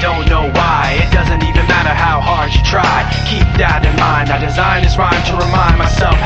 don't know why. It doesn't even matter how hard you try. Keep that in mind. I designed this rhyme to remind myself how